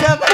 सब भैया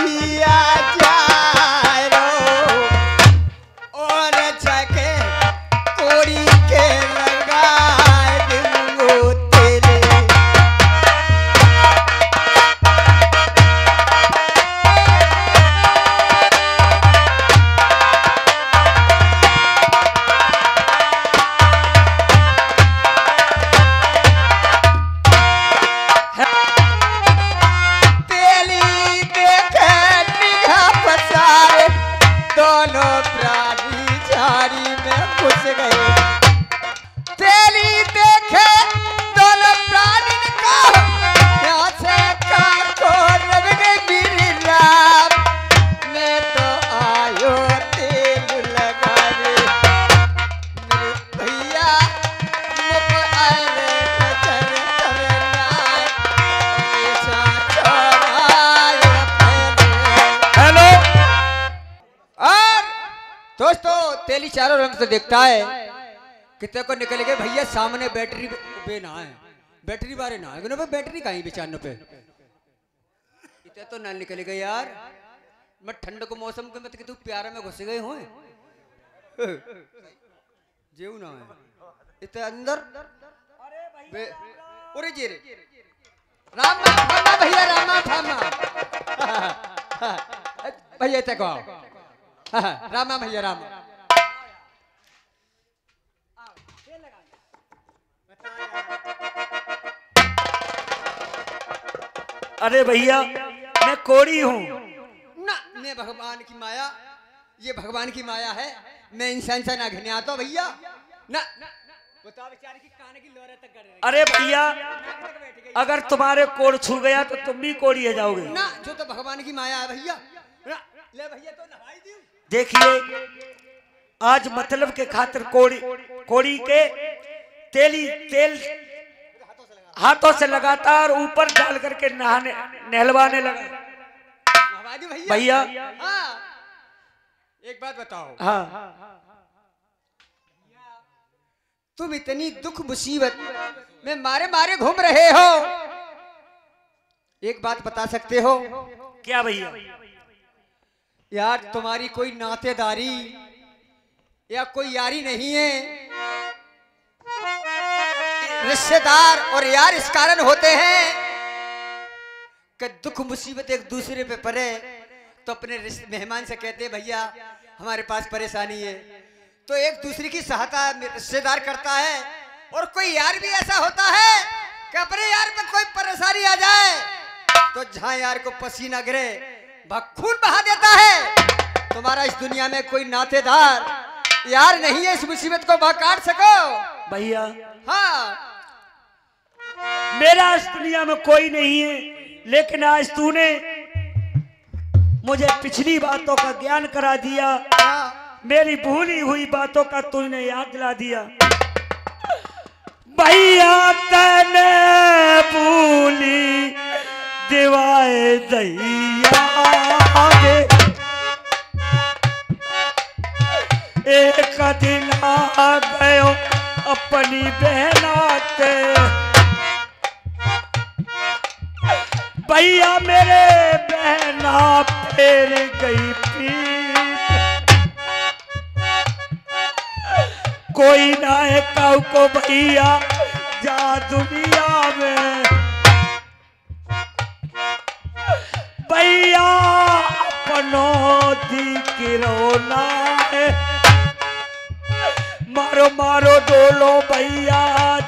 रंग से देखता है कितने को निकल गए भैया सामने बैटरी पे ना है बैटरी बारे ना है बैटरी कहीं बेचानो पे? इतने तो ना निकल गए यार। मैं ठंड को मौसम के मत कि तू प्यारे में घुस गए हो जेऊ ना है इतने अंदर। अरे जी रे। रामा थामा, भैया, रामा थामा। भैया, इतने को रामा भैया, रामा अरे भैया मैं कोड़ी हूँ। ना मैं भगवान की माया ये भगवान की माया है। मैं इंसान से ना घिने आता भैया। ना बताओ बेचारे की कान की लोरे तक कर अरे भैया अगर तुम्हारे कोड़ छू गया तो तुम भी कोड़ी हो जाओगे। ना जो तो भगवान की माया है भैया। ले भैया तो नहाई दी। देखिए आज मतलब के खातिर कोड़ी कोड़ी के तेली तेल हाथों से लगातार ऊपर डाल करके नहाने नहलवाने लगा। भैया। हाँ। एक बात बताओ। हाँ। तुम इतनी दुख मुसीबत में मारे मारे घूम रहे हो। एक बात बता सकते हो? क्या भैया? यार तुम्हारी कोई नातेदारी या कोई यारी नहीं है? रिश्तेदार और यार इस कारण होते हैं कि दुख मुसीबत एक दूसरे पे पड़े तो अपने मेहमान से कहते हैं भैया हमारे पास परेशानी है। तो एक दूसरे की सहायता रिश्तेदार करता है और कोई यार भी ऐसा होता है कि अपने यार पे कोई परेशानी आ जाए तो जहाँ यार को पसीना गिरे खून बहा देता है। तुम्हारा इस दुनिया में कोई नातेदार यार नहीं है इस मुसीबत को वह काट सको। भैया हाँ। मेरा इस दुनिया में कोई नहीं है, लेकिन आज तूने मुझे पिछली बातों का ज्ञान करा दिया। मेरी भूली हुई बातों का तूने याद दिला दिया। भैया तने भूली दिवाए दैया एक दिन आ गयो अपनी बहना भैया मेरे बहना फेर गई पीठ। कोई ना है काऊ को भैया, जा दुनिया में। भैया, अपनों दी किरोना है। मारो मारो डोलो भैया,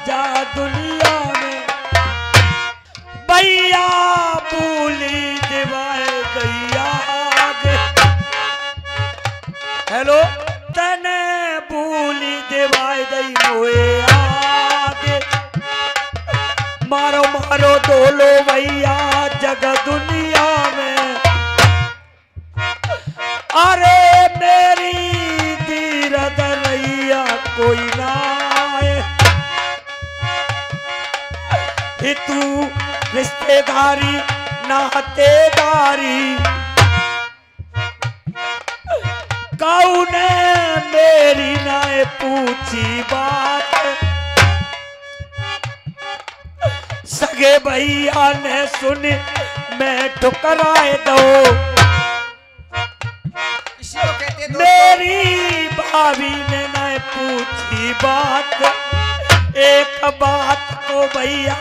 जा दुनिया भैया भूली दिवाए गैया हेलो? तने भूली दिवाए गई मोए मारो मारो डोलो भैया, जग दुनिया में। अरे मेरी धीरज नैया कोई ना तू रिश्तेदारी नातेदारी कौने मेरी नाए पूछी बात? सगे भैया ने सुन में ठुकराए दो। मेरी भाभी ने न पूछी बात। एक बात को भैया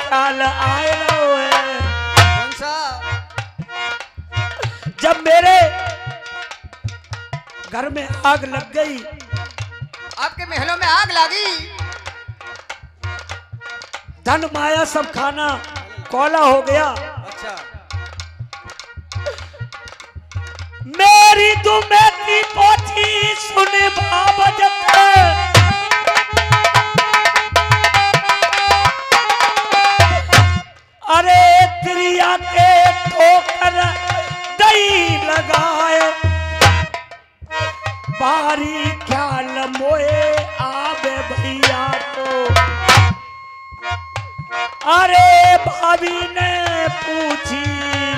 ख्याल आए है जब मेरे घर में आग लग गई। आपके महलों में आग लगी। धन माया सब खाना कोला हो गया। अच्छा। मेरी तुम्हें पोथी सुने बाबा अरे त्रिया के ठोकर दई लगाए। बारी ख्याल मोए आवे भैया तो अरे भाभी ने पूछी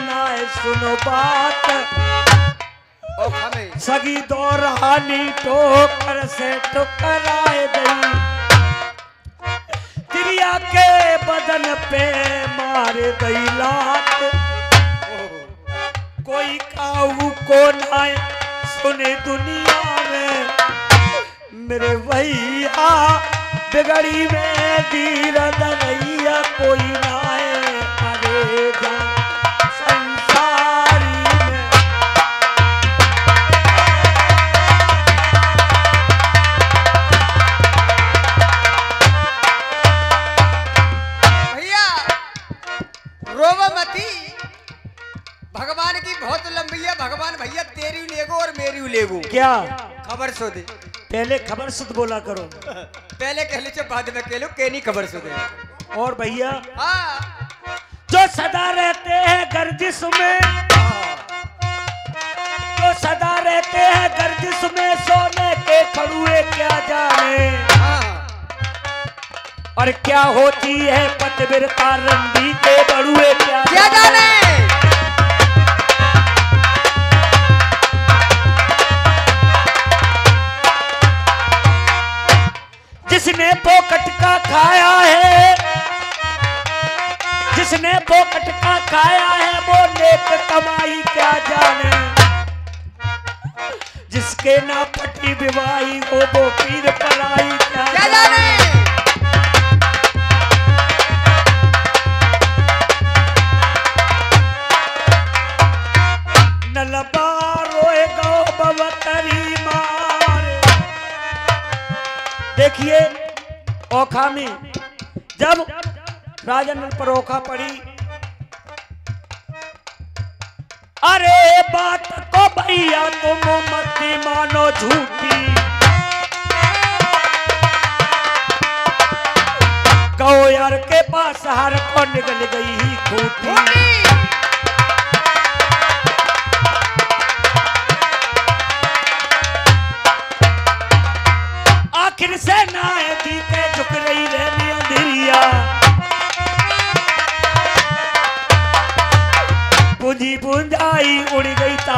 ना सुनो बात। सगी दौरानी ठोकर से ठुकराए गई। त्रिया के बदन पे लात कोई काऊ को ना सुने दुनिया में। मेरे भैया बिगड़ी में धीर दरैया कोई ना क्या। खबर सो दे पहले खबर सुध बोला करो। पहले कह लीजिए बाद में कह लो के नहीं खबर सो दे और भैया हाँ। जो सदा रहते हैं गर्दिश में जो सदा रहते हैं गर्दिश में सोने के खड़ुए क्या जाने? हाँ। और क्या होती है पतबिरता रंडी के बड़ुए क्या क्या जाने? जिसने पोकट का खाया है जिसने पोकट का खाया है वो नेक कमाई क्या जाने। जिसके ना पटी विवाही हो वो पीर पलाई क्या जाने। राजन परोखा पड़ी। अरे बात को भैया तुम मत मानो झूठी। गौ यार के पास हर को निकल गई खूटी।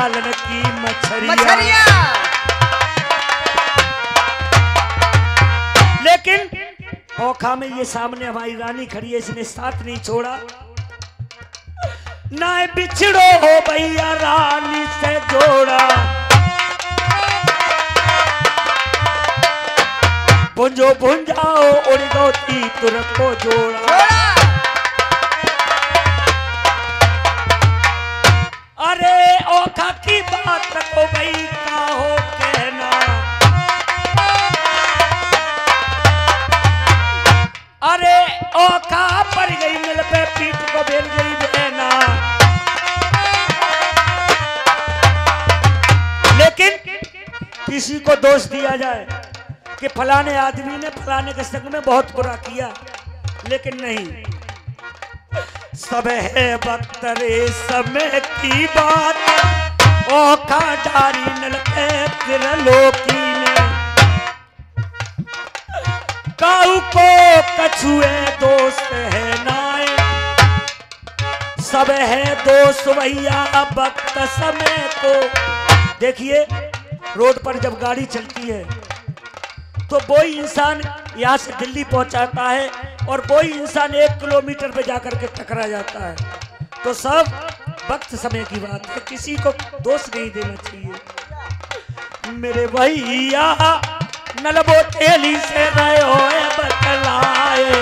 तालन की मछरिया। मछरिया। लेकिन ओखा में ये सामने हमारी रानी खड़ी है इसने साथ नहीं छोड़ा। ना बिछड़ो हो भैया रानी से जोड़ा। पुंजो पुंजाओ उड़ गो तीतर को जोड़ा। किसी को दोष दिया जाए कि फलाने आदमी ने फलाने के संग में बहुत बुरा किया, लेकिन नहीं। सब है वक्त रे समय की बात ओखा डारी नल त्रिलोकी ने। काऊ को कछुए दोस्त है नाए। सब है दोस्त भैया वक्त समय को। देखिए रोड पर जब गाड़ी चलती है तो वही इंसान यहाँ से दिल्ली पहुंचाता है और वही इंसान एक किलोमीटर पे जाकर के टकरा जाता है। तो सब वक्त समय की बात है, किसी को दोष नहीं देना चाहिए। मेरे भैया, नलबो तेली से रहो बतलाए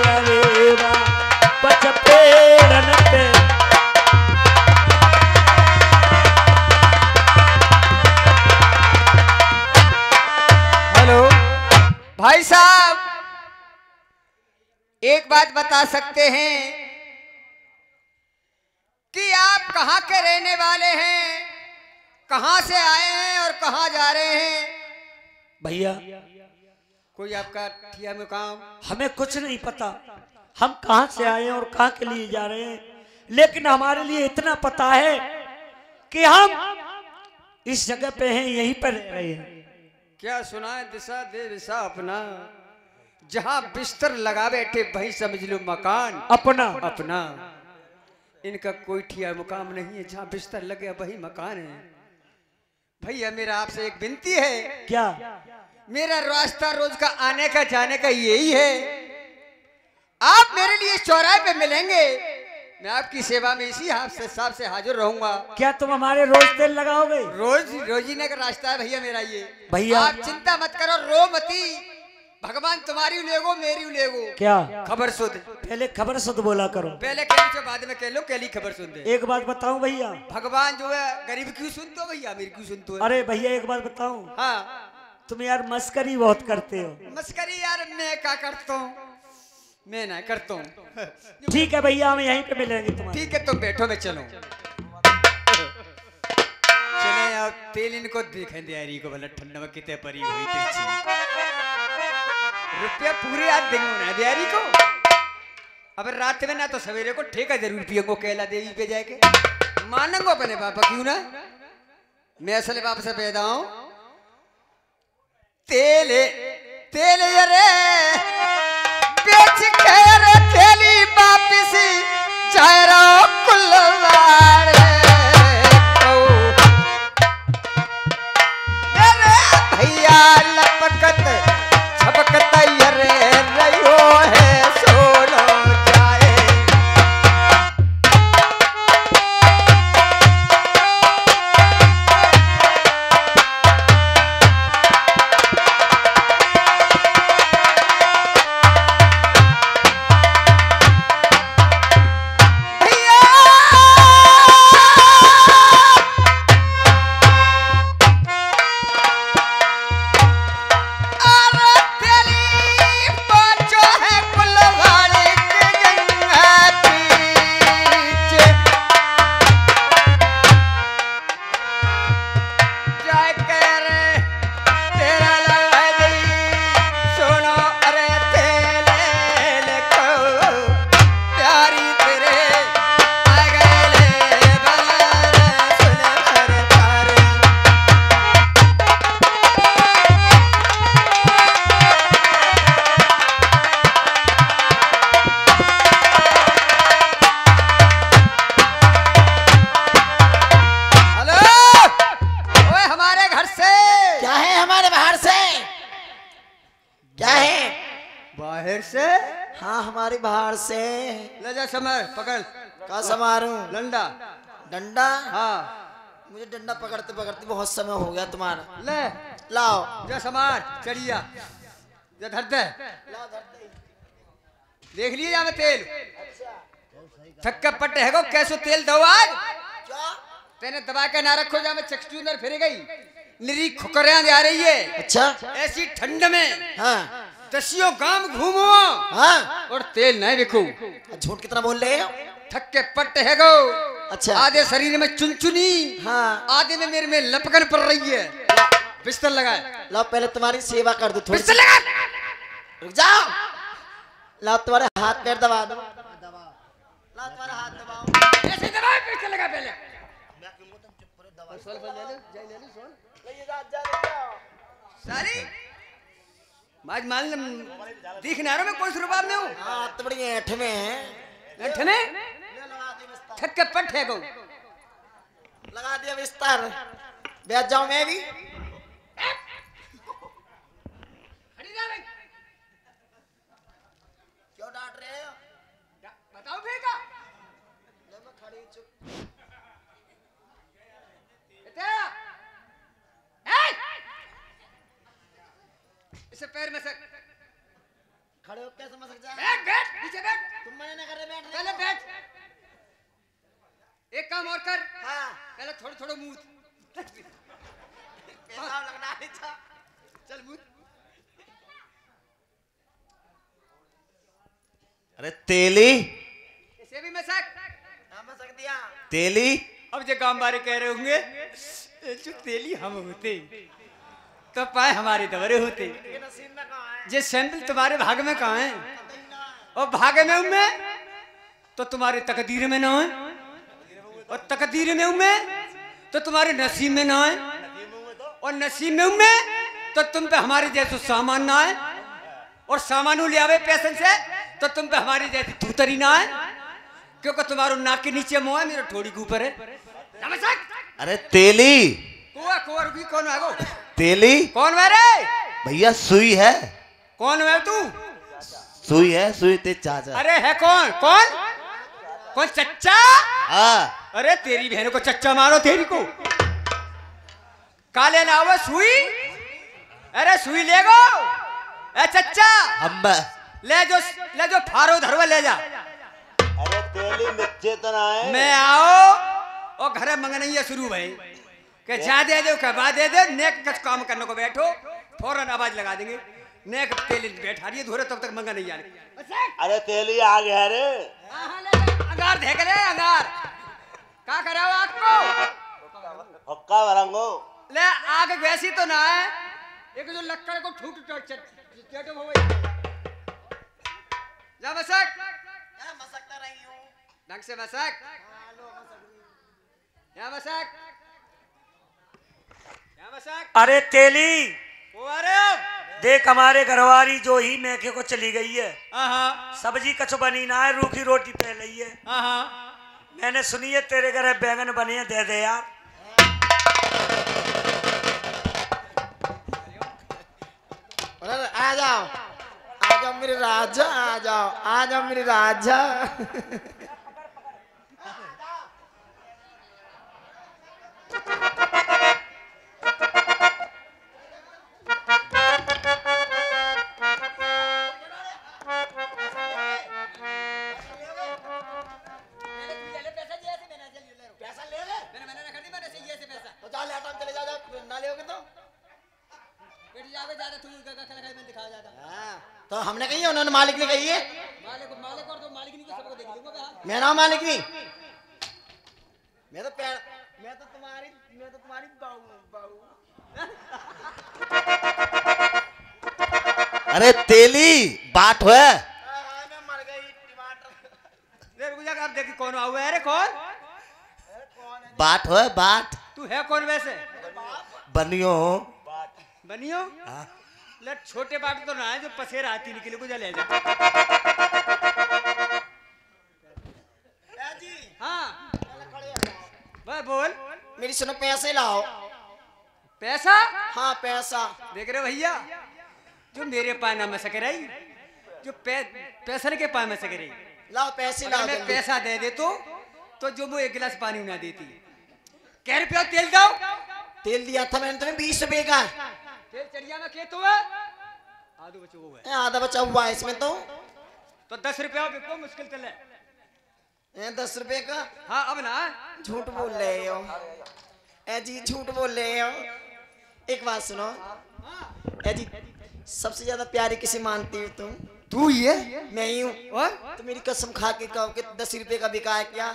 भाई साहब एक बात बता सकते हैं कि आप कहाँ के रहने वाले हैं कहाँ से आए हैं और कहाँ जा रहे हैं? भैया कोई आपका ठिया मुकाम? हमें कुछ नहीं पता। हम कहाँ से आए हैं और कहाँ के लिए जा रहे हैं। लेकिन हमारे लिए इतना पता है कि हम इस जगह पे हैं यहीं पर रह रहे हैं। क्या सुना है दिशा दे दिशा अपना? जहाँ बिस्तर लगा बैठे वही समझ लो मकान। अपना। अपना। इनका कोई ठिया मुकाम नहीं है जहाँ बिस्तर लगे वही मकान है। भैया मेरा आपसे एक विनती है। क्या? मेरा रास्ता रोज का आने का जाने का यही है। आप मेरे लिए चौराहे पे मिलेंगे। मैं आपकी सेवा में इसी हाथ से हिसाब से हाजिर रहूँगा। क्या तुम हमारे रोज तेल लगाओगे? रोज रोजीने का रास्ता है भैया मेरा ये। भैया। आप चिंता मत करो रो मती भगवान तुम्हारी लेगो मेरी लेगो। क्या? खबर सुन। पहले खबर सुध बोला करो। पहले कह लो बाद में कह लो कैली खबर सुन दे। एक बात बताऊँ भैया? भगवान जो है गरीब क्यों सुनते हो भैया? मेरी क्यों सुनते हो? अरे भैया एक बात बताऊँ। हाँ। तुम यार मस्करी बहुत करते हो। मस्करी यार मैं क्या करता हूँ? मैं ना करता हूँ। ठीक है भैया हम यहीं पे मिलेंगे तुम्हारे ठीक है तुम बैठो मैं चलो। चले आप तेल इनको देखें दियारी को बोला ठंडा में कितने परी हुई तिरछी रुपया पूरे आज देंगे ना दियारी को। अब रात में ना तो सवेरे को ठेका ज़रूर पियेंगो कैला देवी पे जाके। मानेंगो अपने पापा क्यों ना? मैं असले बाप से पैदा हूँ। तेल तेल रे। बेच के मुझे डंडा पकड़ते पकड़ते बहुत समय हो गया तुम्हारा। ले लाओ। जा समार चढ़िया। जा धर दे देख लिए जा मैं तेल? थक्का पट्टे है को कैसो तेल दो आज? तेने दबा के ना रखो जा मैं चक्सचूंदर फिर गई। निरी खुकरियाँ जा रही है। अच्छा। ऐसी ठंड में हाँ। दसियों गाँव घूमो। हाँ। और तेल नहीं बिकू झूठ कितना बोल रहे हो? थक्के पट्टे है गो। अच्छा। आधे शरीर में चुनचुनी। हाँ। आधे में मेरे में लपकन पड़ रही है। बिस्तर लगाए। लाओ पहले तुम्हारी सेवा कर दो थोड़ी बिस्तर लगा रुक जाओ। लाओ तुम्हारे हाथ पैर दबा दो। लाओ तुम्हारा हाथ दबाओ। ऐसे दबाए बिस्तर लगा पहले। सोल फल ले लो जाई ले लो सोल सारी। माज मान दिख ना रहा मैं कौन सी रुबाब में हूँ। हाँ तो बड़ी ऐठ में है। ऐठ में? थक्के पट है को लगा दिया बिस्तर। बैठ जाऊँ मैं भी क्यों डांट रहे हो बताओ फिर का ले मैं खड़ी तेरा ए! इसे पैर में से खड़े हो कैसे मसक जा बैठ बैठ नीचे बैठ। तुम मना ना कर रहे बैठ पहले बैठ। एक काम और कर। हाँ। पहले थोड़ा थोड़ा मुँह। पेशाब लगना था। चल मुँह। अरे तेली। इसे भी मसक। हाँ मसक दिया। तेली। अब जो काम बारे कह रहे होंगे "ए, जो तेली हम होते तो पाए हमारे दबरे होते। ये है? सैंडल तुम्हारे भाग में कहाँ है? और भागे में उनमें तो तुम्हारे तकदीर में ना है? और तकदीर में उनमें तो तुम्हारे नसीब में ना है? और नसीब में उनमें तो तुम पे हमारे जैसे सामान ना है? और सामान ले आवे पैसन से तो तुम पे हमारी जैसी थूतरी ना है? क्योंकि तुम्हारो नाक के नीचे मुँह है मेरा ठोड़ी के ऊपर है। अरे तेली। कुआ कुआ रुकी कौन है? वो तेली। कौन है रे? भैया सुई है। कौन है तू? सुई है सुई ते चाचा। अरे है कौन? कौन? कौन चच्चा? हाँ। अरे तेरी बहन को चच्चा मारो तेरी को। काले ना वो सुई? अरे सुई ले गो। ए चच्चा हम ले जो ले जो फारो धरवा ले जा। अरे तेली नीचे तो ना है। मैं आओ और घरे मंगनैया शुरू भाई। के जा दे दो कबा दे दे नेक कच काम करने को बैठो फ़ौरन आवाज़ लगा देंगे। नेक तेल बैठा रही धोरे तब तक मंगा नहीं आ रही। अरे तेली आ गया रे। अंगार देख ले अंगार। का कराओ आपको हक्का भरंगो ले आग वैसी तो ना है। एक जो लक्कड़ को ठूट टूट चट हो गई। जा मसक। यार मसकता रही हूँ? ढंग से मसक। या मसक। या मसक। अरे तेली। देख हमारे घरवारी जो ही मैके को चली गई है। सब्ज़ी कछ बनी ना है रूखी रोटी पे लई है। मैंने सुनी है तेरे घर बैंगन बने हैं दे दे यार। आ जाओ। आ जाओ मेरे राजा आ जाओ आ जाओ मेरे राजा। है उन्होंने मालिक ने कही है? मैं। ना मालिक नहीं। मैं तो पैर मैं तो तुम्हारी मैं तो तुम्हारी अरे तेली बाट है। देखी कौन हुआ अरे कौन? कौन है? बाट तू है कौन वैसे? बनियो बनियो? हाँ। ले छोटे बाट तो ना है जो पसेर आती निकले को जा ले जा। जी हाँ। हो। वह बोल। मेरी सुनो पैसे लाओ। पैसा? हाँ पैसा। देख रहे भैया जो मेरे पाए ना में सके रही जो पै, पैसा के पाए में सके रही। लाओ पैसे लाओ मैं पैसा दे दे तो तो जो वो एक गिलास पानी ना देती। कह रुपया तेल दो तेल दिया था मैंने तुम्हें बीस रुपए का। तेल चढ़िया में खेत हुआ। आधो बचो हुआ। है आधा बचा हुआ है इसमें तो। तो दस रुपया बिको मुश्किल चले ए, दस रुपए का? हाँ अब ना। झूठ बोल रहे हो। ए जी झूठ बोल रहे हो। एक बात सुनो। ए जी सबसे ज़्यादा प्यारी किसे मानती हो तुम? तू ही है। मैं ही हूँ। तो मेरी कसम खा के कहो कि दस रुपए का बिका है क्या?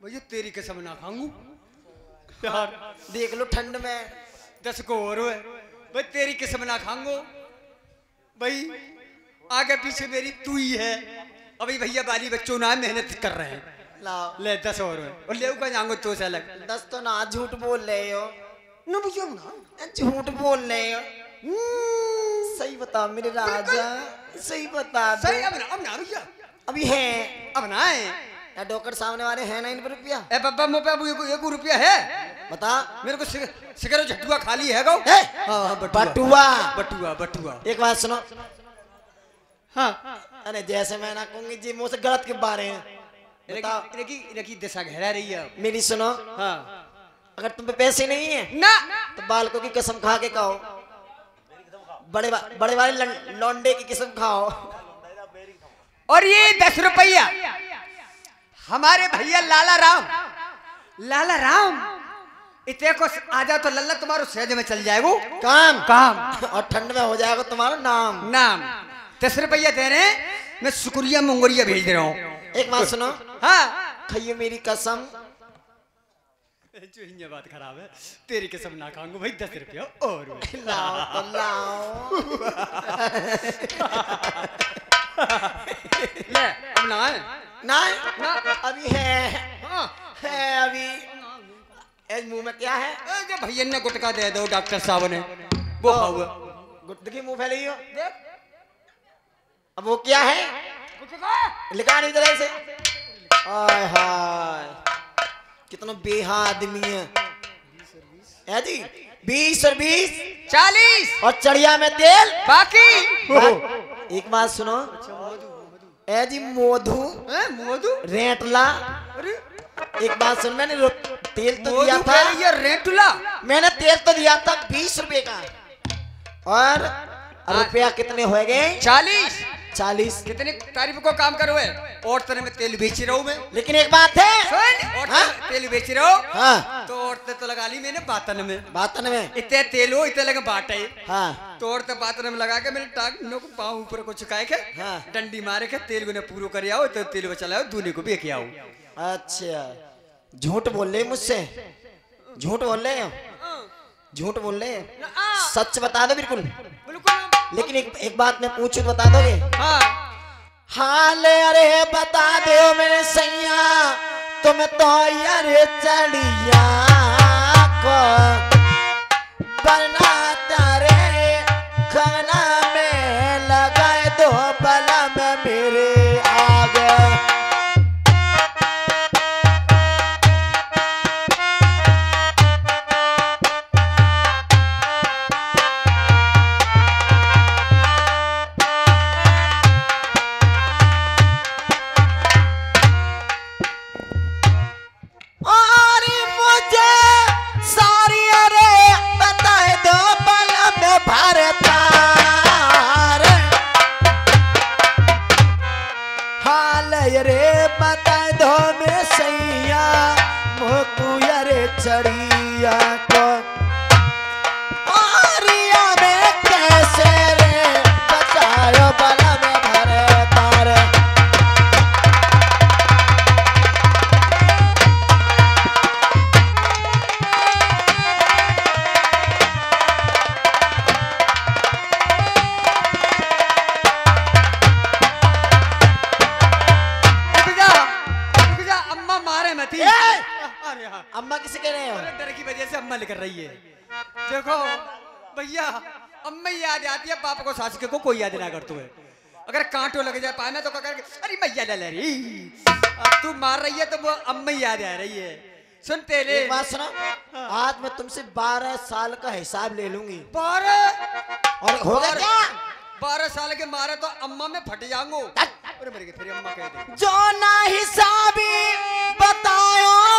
भैया तेरी कसम ना खाऊंगू यार देख लो ठंड में। दस को और है भाई तेरी किस्म ना खाऊंगो। भाई आगे पीछे मेरी तू ही है। अभी भैया बाली बच्चों ना मेहनत कर रहे हैं। लाओ। ले दस और और ले का जाऊंगो तो से अलग। दस तो ना झूठ बोल रहे हो। ना भैया ना। झूठ बोल रहे हो। सही बता मेरे राजा सही बता सही अब ना अब ना भैया। अभी है। अब ना है। या डॉक्टर सामने वाले हैं ना इन पर रुपया? ए बब्बा मोपा अब एक एक रुपया है? बता। मेरे को सिगरेट झटुआ खाली है गो ए, हाँ हाँ, बटुआ। बटुआ। बटुआ एक बात सुनो। हाँ। अरे जैसे मैं ना कहूँगी जी मुँह से गलत के बारे हैं। इनकी इनकी दिशा घेरा रही है मेरी सुनो। हाँ। अगर तुम पे पैसे नहीं है ना। तो बालकों की कसम खा के कहो बड़े बड़े वाले लौंडे की कसम खाओ। और ये दस रुपया हमारे भैया लाला राम। लाला राम इतने को आ जाओ तो लल्ला तुम्हारो सहज में चल जाएगो। काम। काम। और ठंड में हो जाएगा तुम्हारा नाम। नाम। दस रुपया दे रहे मैं शुक्रिया मंगोरिया भेज दे रहा हूँ। एक बात सुनो। हाँ। खाइयो मेरी कसम। जो ये बात खराब है तेरी कसम ना खाऊँगा भाई दस रुपया और लाओ तो लाओ। ले अब ना है ना ना अभी है हाँ। है अभी। ए, मुँह में क्या है? भैया ने गुटका दे दो डॉक्टर साहब ने। वो खाऊँगा गुट की मुँह फैली हो अब वो क्या है? लिखा नहीं तरह से। हाय हाय। कितना बेहा आदमी है। है जी? बीस और बीस। चालीस। और चढ़िया में तेल। बाकी। एक बात सुनो। ए जी मोधु मोधु रेटला। एक बात सुन मैंने तेल तो दिया था। ये रेटला रेटुला। मैंने तेल तो दिया था बीस रुपए का। और रुपया कितने हो गए? चालीस। चालीस। कितने तारीफ़ को काम करो है? और तरह में तेल बेच रहा हूँ मैं। लेकिन एक बात है। सुन और हाँ? तेल बेच रहा? हूँ। हाँ तो औरतें तो लगा ली मैंने बातन में। बातन में। इतने तेल हो इतने लगे बाटे। हाँ। तो औरतें बातन में लगा के मेरे टांग नो को पाँव ऊपर को चुकाए के हाँ। डंडी मारे के तेल को ने पूरो कर आओ तो तेल बचा लाओ दूने को भी एक आओ अच्छा। झूठ बोल रहे मुझसे? झूठ बोल रहे हो? झूठ बोल रहे हो। सच बता दो बिल्कुल। बिल्कुल। लेकिन एक, एक बात मैं पूछूँ बता दोगे? हाँ। हाल अरे बता दो मेरे सैया तुम तो यार चढ़िया को बना पापा को कोई याद ना कर तू है। अगर कांटो लग जाए पाए में तो कर अरे मैया ले ले रही अब तू मार रही है तो वो अम्मा ही याद आ रही है। सुन तेरे। बात सुनो आज मैं तुमसे बारह साल का हिसाब ले लूँगी। बारह? और हो गया क्या? बारह साल के मारे तो अम्मा में फट जाऊंगो। अरे मेरे फिर अम्मा कह दे। जो ना हिसाबी बतायो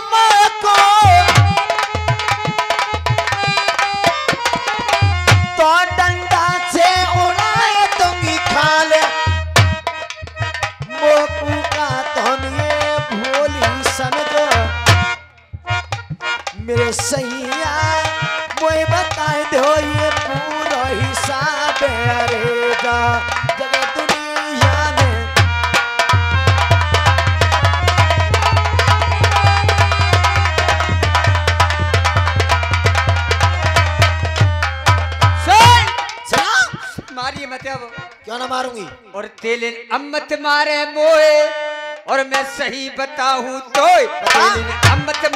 सही बताऊँ तो तेल अम्मत